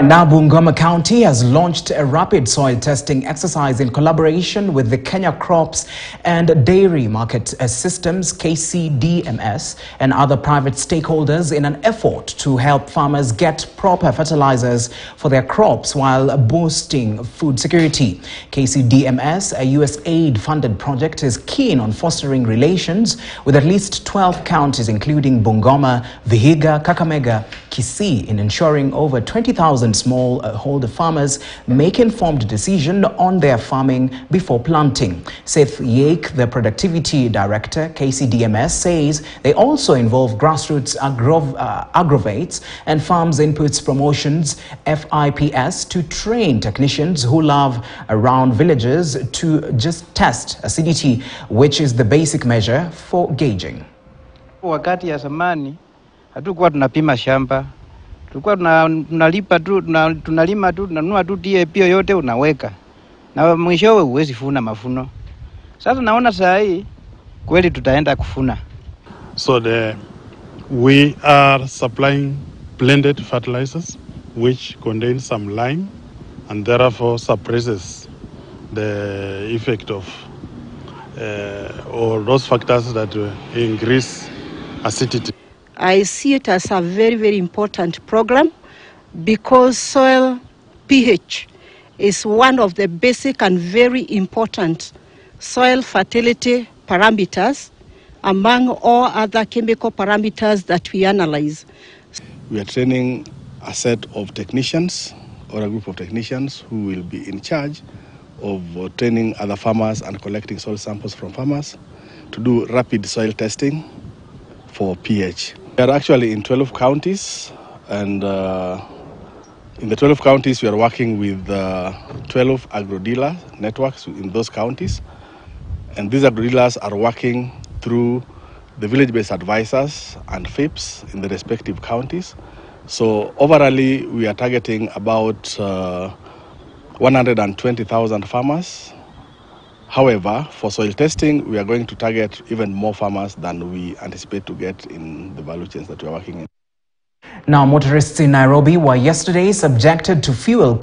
Now, Bungoma County has launched a rapid soil testing exercise in collaboration with the Kenya Crops and Dairy Market Systems KCDMS and other private stakeholders in an effort to help farmers get proper fertilizers for their crops while boosting food security. KCDMS, a USAID funded project, is keen on fostering relations with at least 12 counties, including Bungoma, Vihiga, Kakamega, In ensuring over 20,000 smallholder farmers make informed decision on their farming before planting. Seth Yake, the productivity director, KCDMS, says they also involve grassroots agro uh, agrovets and farms inputs promotions, FIPS, to train technicians who love around villages to just test acidity, which is the basic measure for gauging. Wakati ya zamani hatukuwa tunapima shamba, tulikuwa tuna- tunalipa tu tuna- tunalima tu tunanunua tu DAP yoyote unaweka, na mwishowe huwezi funa mafuno. Sasa naona saa hii kweli tutaenda kufuna. So the, we are supplying blended fertilizers which contain some lime and therefore suppresses the effect of uh, all those factors that uh, increase acidity. I see it as a very, very important program because soil pH is one of the basic and very important soil fertility parameters among all other chemical parameters that we analyze. We are training a set of technicians or a group of technicians who will be in charge of uh, training other farmers and collecting soil samples from farmers to do rapid soil testing for pH. We are actually in 12 counties, and uh, in the 12 counties, we are working with uh, 12 agro dealer networks in those counties. And these agro dealers are working through the village based advisors and FIPS in the respective counties. So, overally, we are targeting about uh, 120,000 farmers. However, for soil testing, we are going to target even more farmers than we anticipate to get in the value chains that we are working in. Now, motorists in Nairobi were yesterday subjected to fuel